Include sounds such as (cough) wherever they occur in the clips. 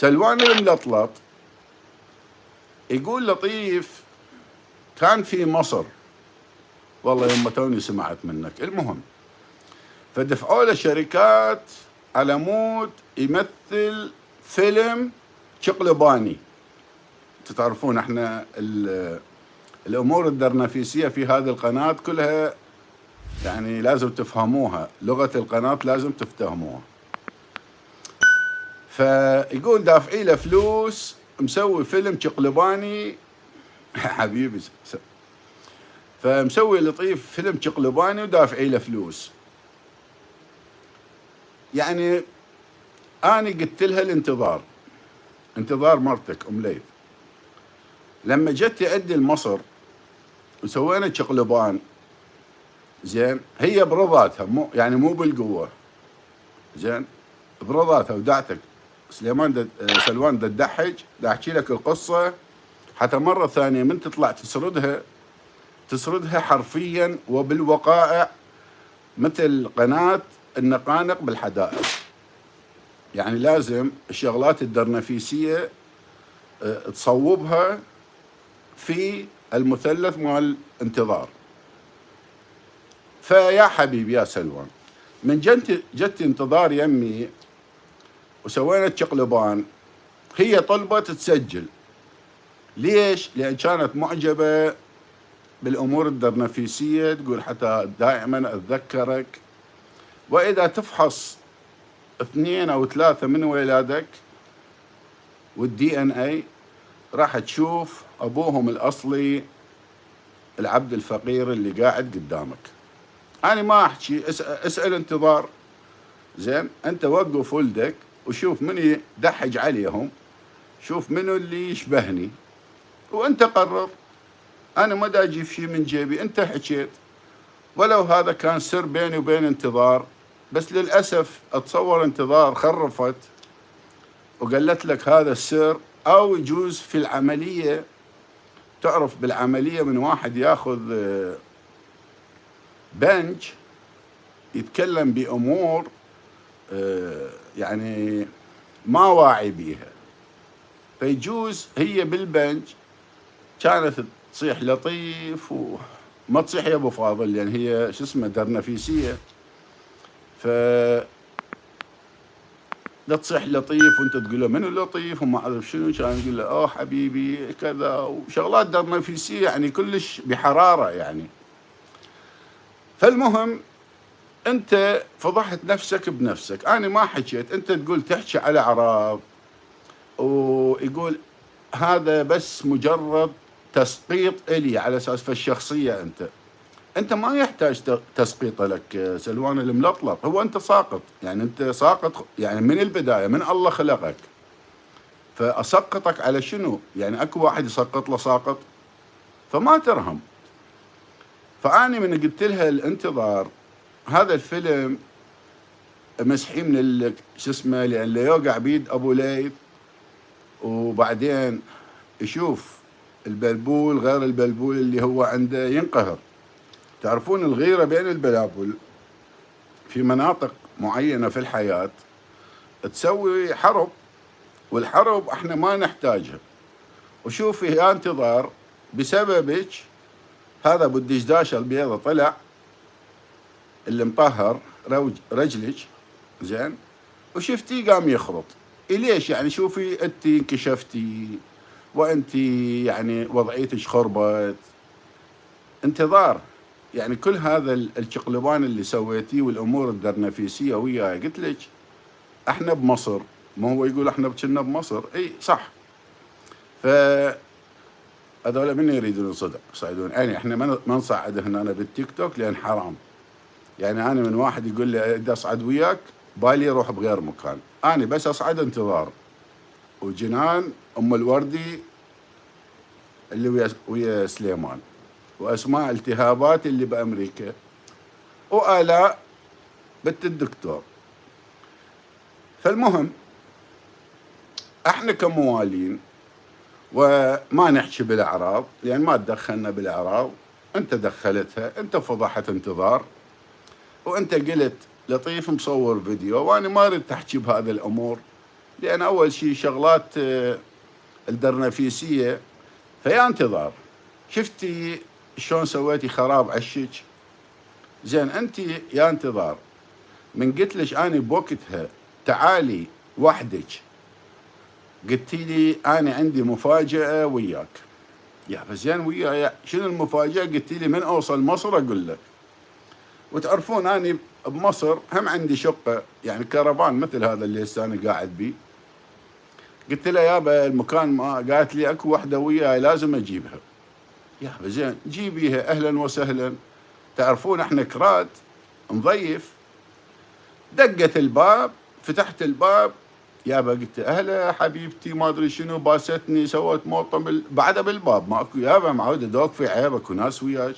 سلوان الملطلط يقول لطيف كان في مصر. والله يوم توني سمعت منك. المهم فدفعوا له شركات على مود يمثل فيلم شقلباني. تعرفون إحنا الأمور الدرنفيسيه في هذه القناة كلها يعني لازم تفهموها. لغة القناة لازم تفتهموها. فيقول دافعي له فلوس مسوي فيلم شقلباني. (laughs) حبيبي فمسوي لطيف فيلم شقلباني ودافعي له فلوس. يعني أنا قلت لها الانتظار انتظار مرتك أم ليث لما جت تأدي لمصر وسوينا شقلبان زين هي برضاتها مو يعني مو بالقوة زين برضاتها ودعتك. سليمان دد سلوان ددحج دا أحكي لك القصة. حتى مرة ثانية من تطلع تسردها تسردها حرفيا وبالوقائع مثل قناة النقانق بالحدائق. يعني لازم الشغلات الدرنفيسية آه، تصوبها في المثلث مال الانتظار فيا حبيبي يا سلوان من جت جت انتظار يمي وسوينا تشقلبان هي طلبت تسجل ليش؟ لأن كانت معجبة بالأمور الدرنفيسية تقول حتى دائما أتذكرك. وإذا تفحص اثنين أو ثلاثة من ولادك والدي إن اي راح تشوف أبوهم الأصلي العبد الفقير اللي قاعد قدامك. أنا ما أحكي أسأل انتظار. زين؟ أنت وقف ولدك. وشوف من يدحج عليهم شوف منو اللي يشبهني. وأنت قرر أنا ما دا أجيب شيء من جيبي أنت حكيت. ولو هذا كان سر بيني وبين انتظار بس للأسف أتصور انتظار خرفت وقالت لك هذا السر أو يجوز في العملية. تعرف بالعملية من واحد ياخذ آه، بنج يتكلم بأمور آه، يعني ما واعي بيها. فيجوز هي بالبنج كانت تصيح لطيف وما تصيح يا أبو فاضل يعني هي شو اسمه درنفيسيه ف لا تصيح لطيف وانت تقول له منو لطيف وما أعرف شنو كان يقول له اوه حبيبي كذا وشغلات درنفيسيه يعني كلش بحرارة يعني. فالمهم أنت فضحت نفسك بنفسك. أنا ما حكيت. أنت تقول تحكي على أعراب ويقول هذا بس مجرد تسقيط إلي على أساس في الشخصيه أنت. أنت ما يحتاج تسقيط لك سلوان الملطلط هو أنت ساقط. يعني أنت ساقط يعني من البداية من الله خلقك. فأسقطك على شنو؟ يعني أكو واحد يسقط له ساقط؟ فما ترهم. فاني من قلت لها الانتظار هذا الفيلم مسحي من شو اسمه لأن يوقع بيد أبو ليث. وبعدين يشوف البلبول غير البلبول اللي هو عنده ينقهر. تعرفون الغيرة بين البلابل في مناطق معينة في الحياة تسوي حرب والحرب إحنا ما نحتاجها. وشوفي يا انتظار بسببك. هذا ابو الدشداشه البيضة طلع. اللي مطهر رجلك زين؟ وشفتي قام يخرط ليش يعني؟ شوفي انت انكشفتي وانت يعني وضعيتك خربت. انتظار. يعني كل هذا الشقلبان اللي سويتيه والأمور الدرنفيسية وياي قلت لك إحنا بمصر. ما هو يقول إحنا كنا بمصر. إي صح. ف هذول من يريدون صدق يصعدون يعني إحنا ما نصعد هنا بالتيك توك لأن حرام. يعني أنا من واحد يقول لي بدي أصعد وياك بالي أروح بغير مكان. أنا بس أصعد انتظار. وجنان أم الوردي اللي ويا ويا سليمان. وأسماء التهابات اللي بأمريكا. وآلاء بنت الدكتور. فالمهم إحنا كموالين وما نحكي بالاعراض يعني ما تدخلنا بالاعراض أنت دخلتها أنت فضحت انتظار. وأنت قلت لطيف مصور فيديو وأنا ما أريد تحكي بهذه الأمور لأن أول شيء شغلات آه، الدرنفيسية فيا انتظار. شفتي شلون سويتي خراب عشك زين أنت يا انتظار. من قلت لك اني بوقتها تعالي وحدك. قلتي لي أنا عندي مفاجأة وياك. يا زين وياي شنو المفاجأة؟ قلتي لي من أوصل مصر أقول لك. وتعرفون أني بمصر هم عندي شقة يعني كرفان مثل هذا اللي هسه أنا قاعد بيه. قلت له يابا المكان ما قالت لي أكو وحدة وياي لازم أجيبها. يابا زين جيبيها أهلا وسهلا. تعرفون إحنا كراد نضيف. دقت الباب فتحت الباب. يابا قلت أهلا حبيبتي ما أدري شنو باستني سوت بال... بعدها بالباب ماكو يابا معود دوق في عيبك وناس وياك.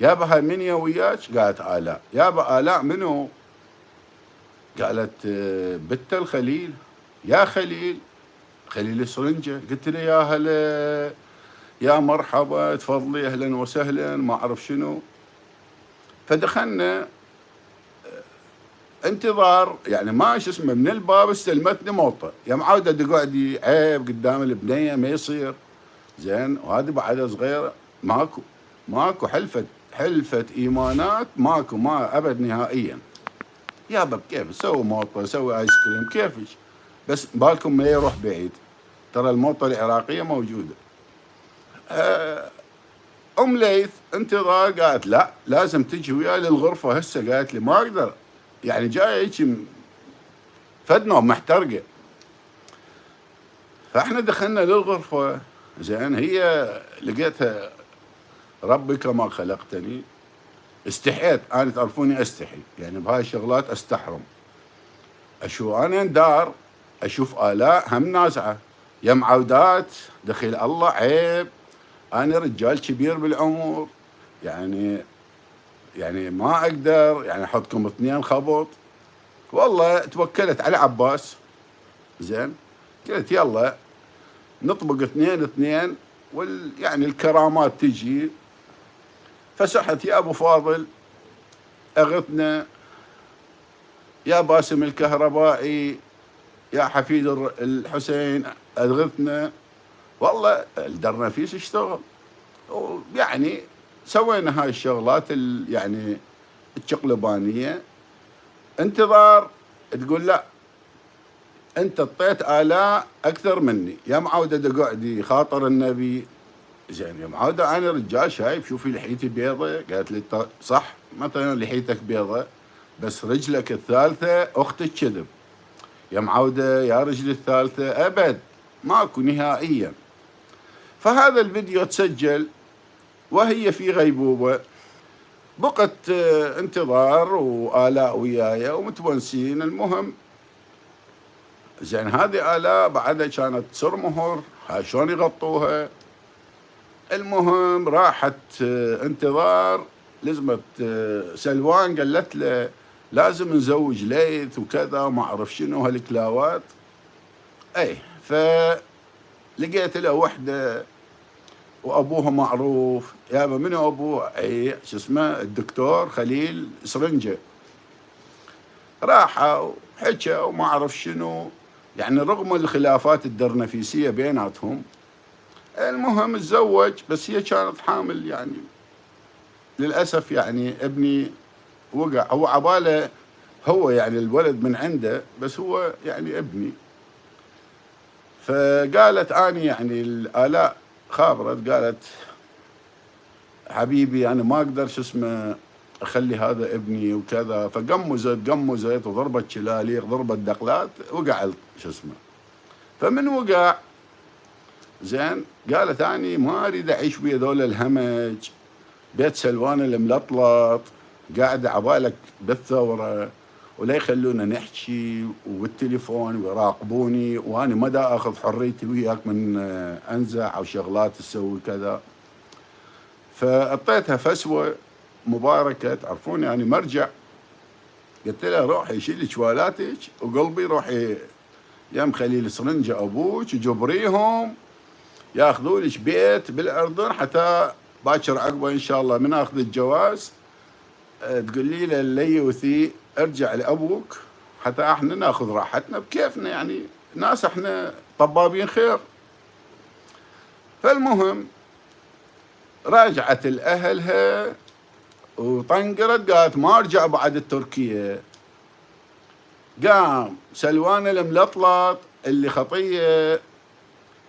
يابا هاي من يا وياك؟ قالت آلاء. يابا آلاء منو؟ قالت آه، بنت الخليل. يا خليل خليل سرنجه قلت له يا هلا يا مرحبا تفضلي أهلا وسهلا ما أعرف شنو. فدخلنا انتظار. يعني ما شو اسمه من الباب استلمتني موطه يا معاوده تقعدي عيب قدام البنية ما يصير. زين وهذه بعد صغيرة. ماكو ماكو حلفت. حلفت إيمانات ماكو ما أبد نهائيا. يابا كيف؟ سوي موطه سوي آيس كريم كيفش؟ بس بالكم ما يروح بعيد. ترى الموطه العراقية موجودة. آه، أم ليث انتظار قالت لا لازم تجي وياي للغرفة. هسه قالت لي ما أقدر. يعني جاية هيك فدنا محترقة. فإحنا دخلنا للغرفة. زين هي لقيتها ربي كما خلقتني. استحيت. أنا تعرفوني أستحي. يعني بهاي الشغلات أستحرم. أشوف أنا دار؟ أشوف آلاء هم نازعة. يا معودات دخيل الله عيب. أنا رجال كبير بالعمر. يعني يعني ما أقدر. يعني احطكم اثنين خبط. والله توكلت على عباس. زين. قلت يلا نطبق اثنين اثنين وال يعني الكرامات تجي. فسحت. يا أبو فاضل أغثنا. يا باسم الكهربائي يا حفيد الحسين اغثنا والله الدرنفيس اشتغل يعني سوينا هاي الشغلات يعني الشقلبانيه انتظار تقول لا انت اعطيت آلاء أكثر مني. يا معوده تقعدي خاطر النبي زين يا معوده أنا رجال شايف شوفي لحيتي بيضة؟ قالت لي صح مثلا لحيتك بيضة بس رجلك الثالثة أختك كذب. يا معوده يا رجلي الثالثة أبد ماكو نهائيا. فهذا الفيديو تسجل وهي في غيبوبة. بقت آه، انتظار وآلاء وياي ومتونسين. المهم زين هذه آلاء بعدها كانت تصر مهر شلون يغطوها؟ المهم راحت آه، انتظار. لزمت آه، سلوان قالت له لازم نزوج ليث وكذا وما أعرف شنو هالكلاوات. اي فلقيت له وحدة وأبوها معروف. يابا منو أبوه؟ اي شو اسمه؟ الدكتور خليل سرنجة. راحوا وحكى وما أعرف شنو. يعني رغم الخلافات الدرنفيسية بيناتهم المهم تزوج بس هي كانت حامل يعني. للأسف يعني ابني وقع. هو عبالة هو يعني الولد من عنده بس هو يعني ابني. فقالت آني يعني الآلاء خابرت قالت حبيبي أنا ما أقدر شو اسمه أخلي هذا ابني وكذا. فقمزت قمزت وضربت شلاليق ضربت دقلات وقع شو اسمه. فمن وقع زين قالت اني ما أريد أعيش ويا ذول الهمج. بيت سلوان الملطلط قاعدة عبالك بالثورة. ولا يخلونا نحكي وبالتليفون ويراقبوني وأنا ما دا آخذ حريتي وياك من أنزع أو شغلات تسوي كذا. فأعطيتها فسوة مباركة. تعرفون يعني مرجع؟ قلت لها روحي شيلي شوالاتك وقلبي روحي يم خليل سرنجه أبوك جبريهم ياخذوا لك بيت بالاردن حتى باكر عقبه إن شاء الله. من اخذ الجواز تقول لي له الليوثي ارجع لأبوك حتى إحنا ناخذ راحتنا. بكيفنا يعني ناس إحنا طبابين خير. فالمهم راجعت لأهلها وطنقرت قالت ما أرجع بعد التركية. قام سلوان الملطلط اللي خطية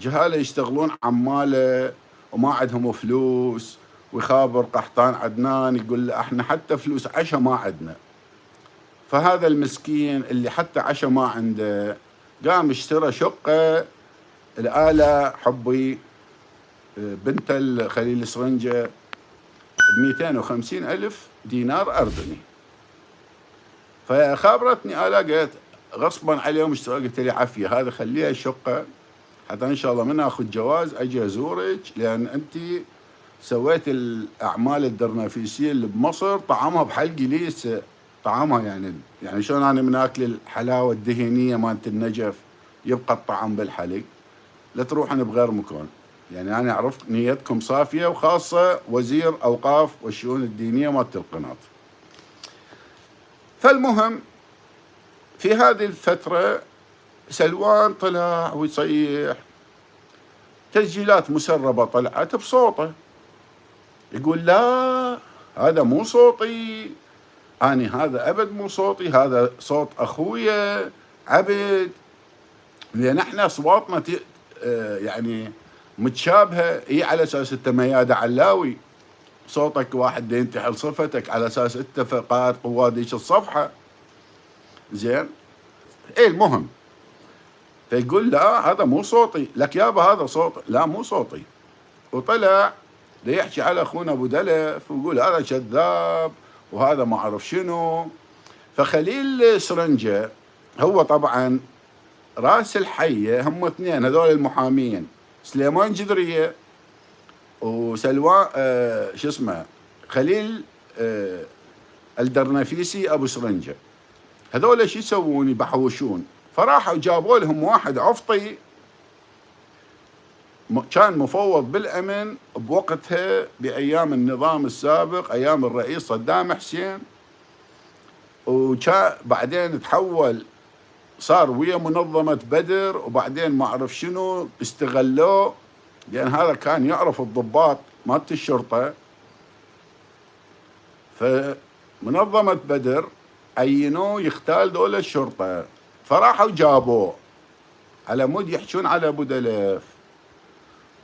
جهالة يشتغلون عمالة وما عندهم فلوس ويخابر قحطان عدنان يقول له إحنا حتى فلوس عشاء ما عندنا. فهذا المسكين اللي حتى عشاء ما عنده قام اشترى شقة الآلة حبي بنت الخليل سرنجة ب 250 ألف دينار أردني. فخابرتني آلة قالت غصبا عليهم اشترى قلت لي عافية هذا خليها الشقة حتى إن شاء الله من آخذ جواز أجي أزورك لأن أنت سويت الأعمال الدرنافيسية اللي بمصر طعمها بحلقي ليس طعمها يعني يعني شلون أنا من آكل الحلاوة الدهنية مالت النجف يبقى الطعم بالحلق؟ لا تروح أنا بغير مكان. يعني أنا عرفت نيتكم صافية وخاصة وزير أوقاف والشؤون الدينية مالت القناة. فالمهم في هذه الفترة سلوان طلع ويصيح تسجيلات مسربة طلعت بصوته. يقول لا هذا مو صوتي. اني هذا أبد مو صوتي هذا صوت اخويا عبد. لأن إحنا أصواتنا آه، يعني متشابهة. هي على أساس أنت ميادة علاوي. صوتك واحد ينتحل صفتك على أساس أنت قائد قوات ديش الصفحة. زين؟ إيه المهم. فيقول لا هذا مو صوتي. لك يابا هذا صوت. لا مو صوتي. وطلع ليحكي على أخونا أبو دلف ويقول هذا كذاب وهذا ما أعرف شنو. فخليل سرنجة هو طبعا رأس الحية هم اثنين هذول المحامين سليمان جدريه وسلوان آه شو اسمه خليل آه الدرنفيسي أبو سرنجة. هذول شو يسوون؟ يبحوشون. فراحوا جابوا لهم واحد عفطي كان مفوض بالأمن بوقتها بأيام النظام السابق أيام الرئيس صدام حسين. وكان بعدين تحول صار ويا منظمة بدر وبعدين ما أعرف شنو استغلوه لأن هذا كان يعرف الضباط مالت الشرطة. فمنظمة بدر عينوه يختال دول الشرطة. فراحوا جابوه على مود يحجون على أبو دلف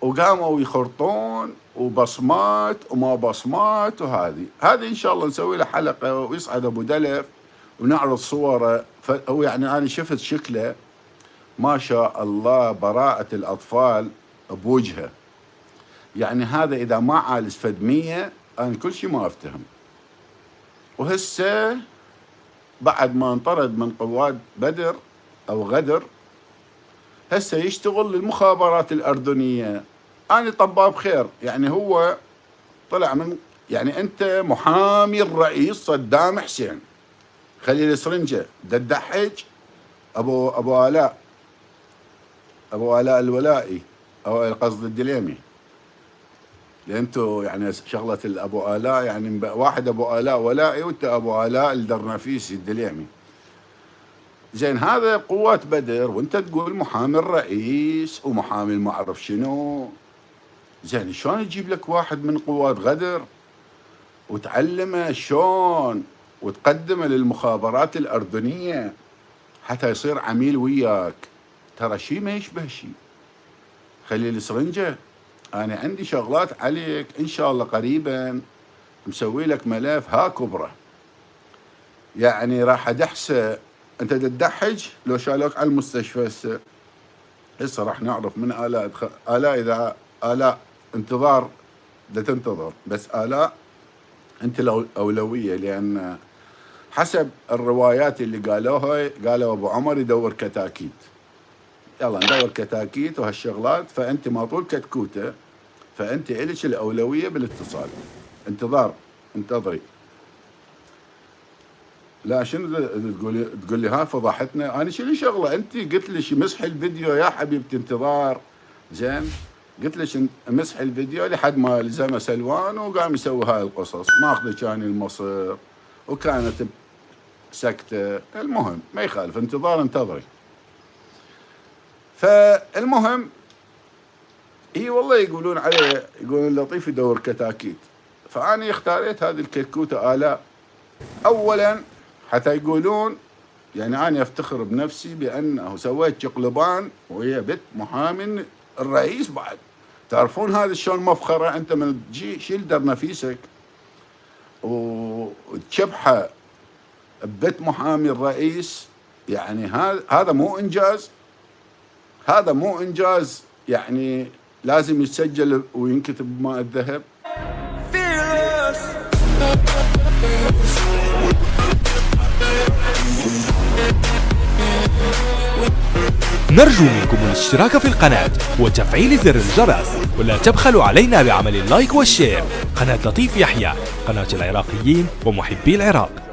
وقاموا يخرطون وبصمات وما بصمات وهذه. هذه إن شاء الله نسوي له حلقة ويصعد أبو دلف ونعرض صوره. فهو يعني أنا شفت شكله. ما شاء الله براءة الأطفال بوجهه. يعني هذا إذا ما عال فد أنا كل شيء ما أفتهم. وهسه بعد ما انطرد من قوات بدر أو غدر هسه يشتغل للمخابرات الأردنية. أنا طباب خير يعني هو طلع من يعني أنت محامي الرئيس صدام حسين. خليل سرنجة ددحج أبو أبو آلاء أبو آلاء الولائي أو قصد الدليمي. لأن أنتم يعني شغلة الأبو آلاء يعني واحد أبو آلاء ولائي وأنت أبو آلاء الدرنفيسي الدليمي زين هذا قوات بدر وأنت تقول محامي الرئيس ومحامي ما أعرف شنو. زين شلون تجيب لك واحد من قوات غدر وتعلمه شلون وتقدمه للمخابرات الأردنية حتى يصير عميل وياك؟ ترى شيء ما يشبه شيء خليل سرنجة أنا عندي شغلات عليك إن شاء الله قريبا مسوي لك ملف ها كبرة. يعني راح ادحسه أنت تدحج؟ لو شالوك على المستشفى هسه. هسه راح نعرف من آلاء آلاء إذا آلاء انتظار. لا تنتظر بس آلاء انت الاولويه لأن حسب الروايات اللي قالوها قالوا أبو عمر يدور كتاكيت. يلا ندور كتاكيت وهالشغلات. فأنت ما طول كتكوتة فأنت إلك الأولوية بالاتصال. انتظار انتظري. لا شنو تقولي تقول لي ها فضحتنا. أنا شنو شغلة؟ أنت قلت لي مسح الفيديو يا حبيبتي انتظار. زين. قلت لك مسح الفيديو لحد ما لزمه سلوان وقام يسوي هاي القصص. ماخذه كان المصر وكانت سكتة المهم ما يخالف. انتظار انتظري. فالمهم هي والله يقولون عليه يقولون لطيف يدور كتاكيت. فأنا اختاريت هذه الكتكوتة آلاء. أولا حتى يقولون يعني أنا أفتخر بنفسي بأنه سويت شقلبان وهي بنت محامي الرئيس بعد. تعرفون هذا شلون مفخرة؟ أنت من تجي شيل در نفيسك وتشبحة بيت محامي الرئيس. يعني هذا هذا مو إنجاز. هذا مو إنجاز يعني لازم يتسجل وينكتب بماء الذهب. نرجو منكم الاشتراك في القناة وتفعيل زر الجرس ولا تبخلوا علينا بعمل اللايك والشير. قناة لطيف يحيى قناة العراقيين ومحبي العراق.